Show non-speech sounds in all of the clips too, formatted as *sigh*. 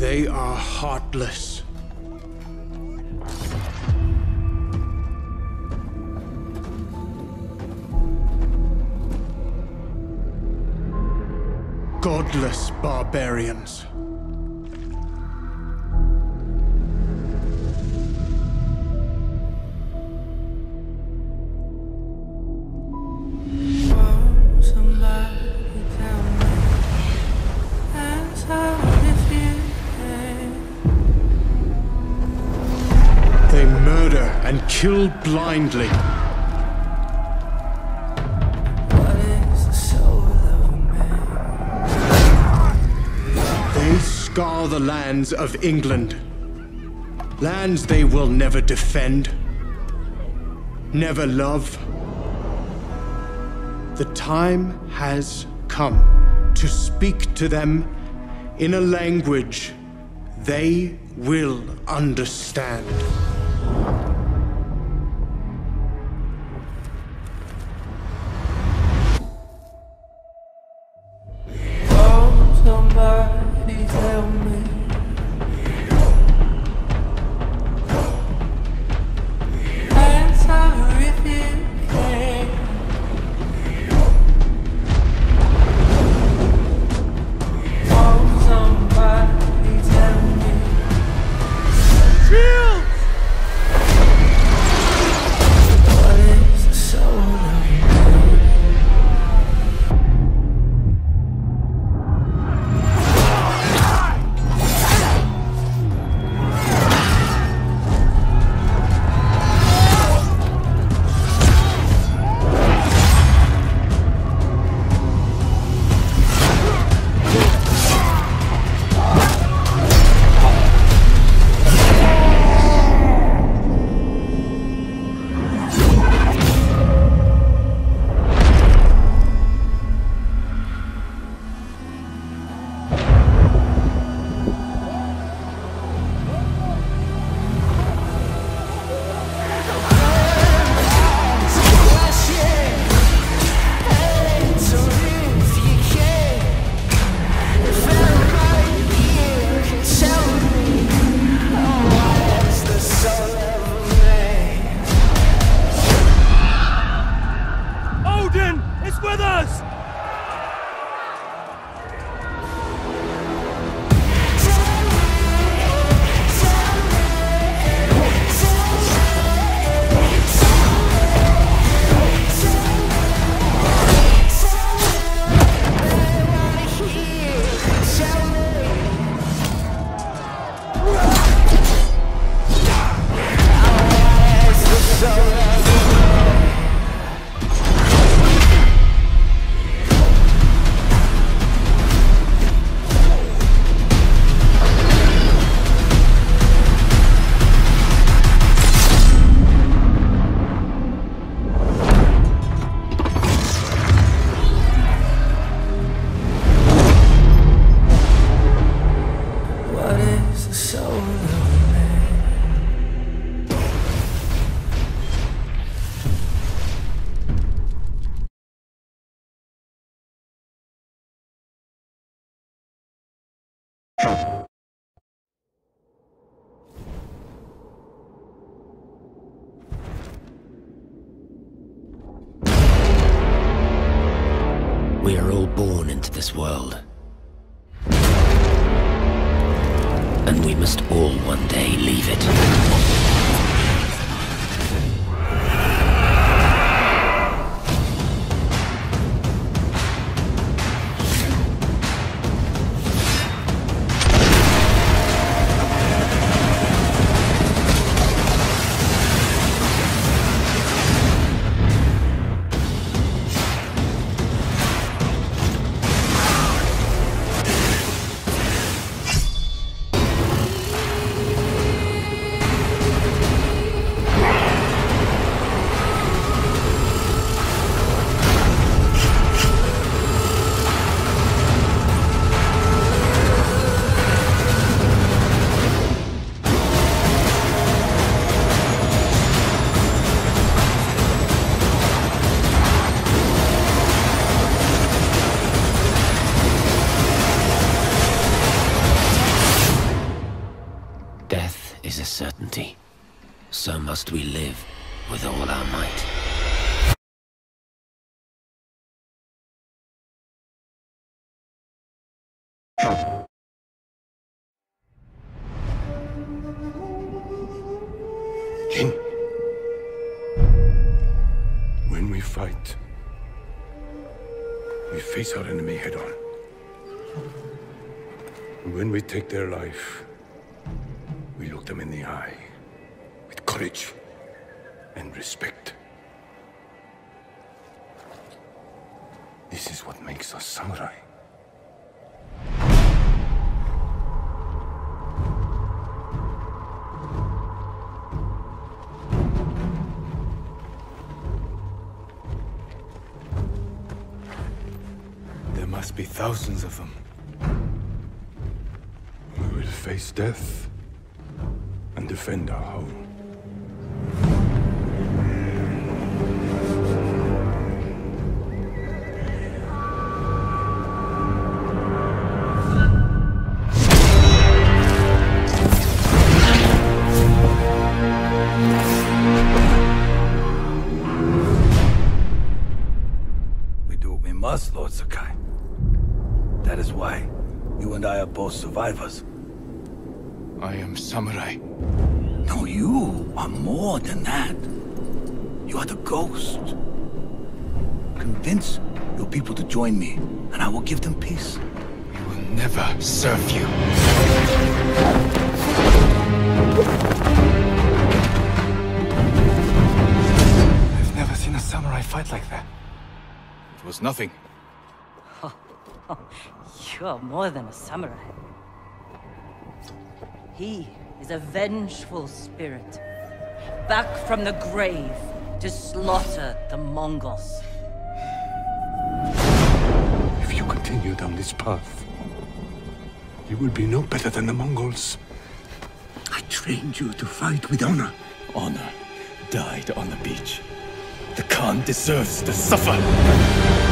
They are heartless. Godless barbarians. Kill blindly. They scar the lands of England. Lands they will never defend, never love. The time has come to speak to them in a language they will understand. Somebody born into this world. And we must all one day leave it. When we fight, we face our enemy head on. When we take their life, we look them in the eye with courage and respect. This is what makes us samurai. Thousands of them. We will face death and defend our home. Are both survivors. I am samurai. No, you are more than that. You are the ghost. Convince your people to join me, and I will give them peace. We will never serve you. I've never seen a samurai fight like that. It was nothing. *laughs* You're more than a samurai. He is a vengeful spirit, back from the grave to slaughter the Mongols. If you continue down this path, you will be no better than the Mongols. I trained you to fight with honor. Honor died on the beach. The Khan deserves to suffer.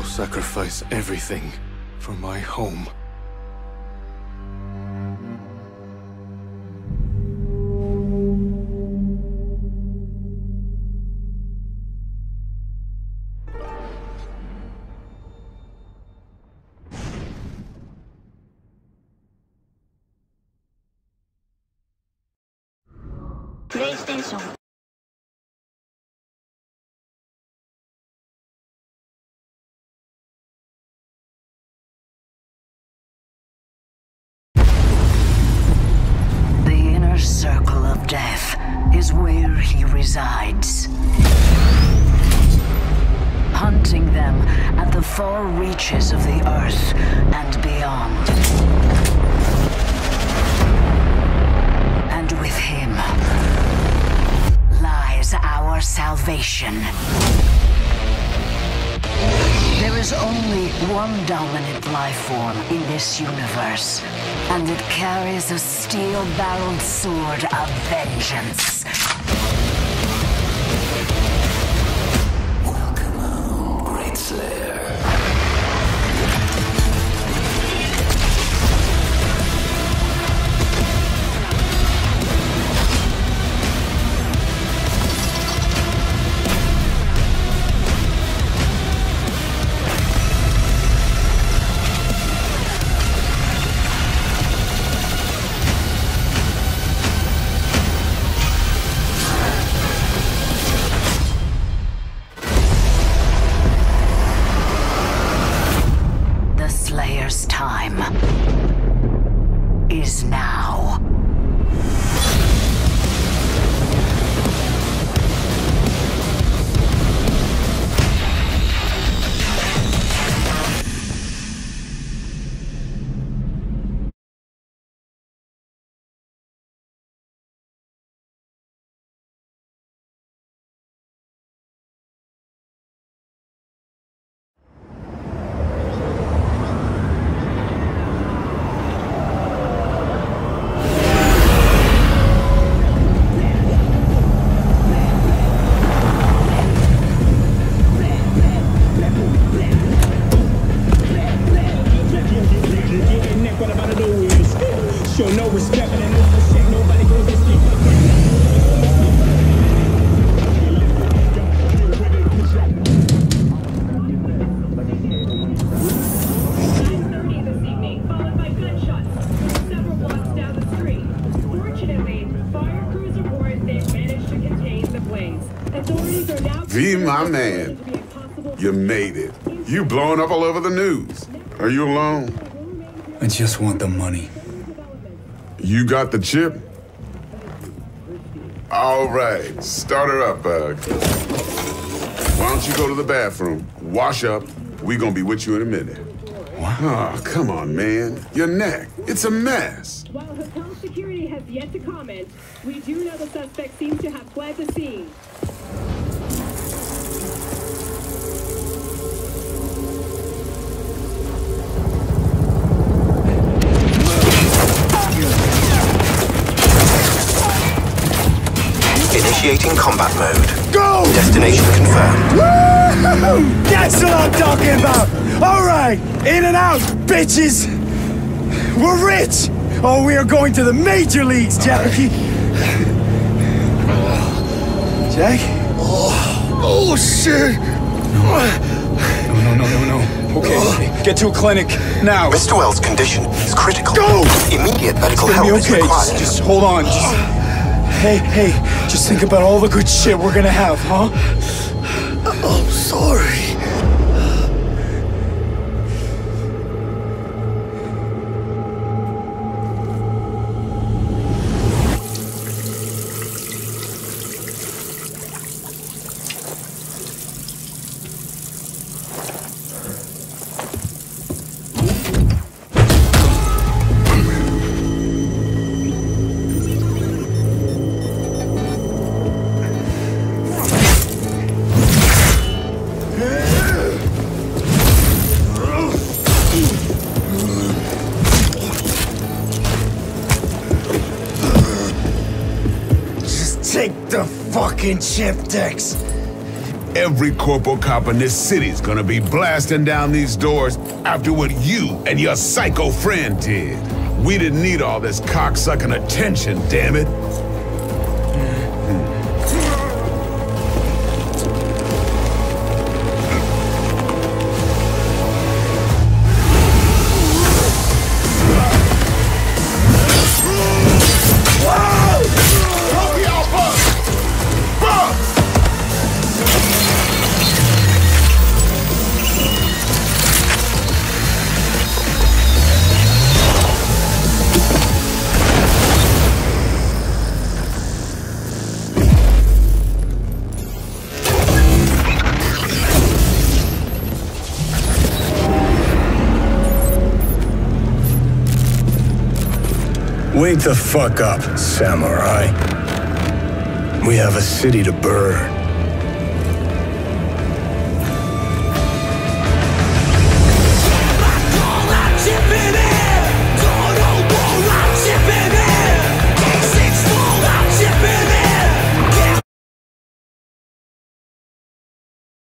Will sacrifice everything for my home. Is where he resides. Hunting them at the far reaches of the earth and beyond. And with him lies our salvation. There is only one dominant life form in this universe, and it carries a steel-barreled sword of vengeance. Slayer's time is now. You made it. You blowing up all over the news. Are you alone? I just want the money. You got the chip? All right, start her up, Bug. Why don't you go to the bathroom, wash up? We gonna be with you in a minute. What? Oh, come on, man. Your neck, it's a mess. While hotel security has yet to comment, we do know the suspect seems to have fled the scene. Initiating combat mode. Go! Destination confirmed. Woo! That's what I'm talking about! Alright! In and out, bitches! We're rich! Oh, we are going to the major leagues, Jackie! Jack? Oh, oh shit! No, no, no, no, no. Okay, oh. okay. get to a clinic now. Mr. Welles' condition is critical. Go! Immediate medical It's gonna help be is okay. required. Just, just hold on. Just, hey, hey, just think about all the good shit we're gonna have, huh? I'm sorry. Take the fucking chip, Dex. Every corporal cop in this city's gonna be blasting down these doors after what you and your psycho friend did. We didn't need all this cocksucking attention, damn it. Wake the fuck up, samurai. We have a city to burn.